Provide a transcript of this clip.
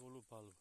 vou Lupalo.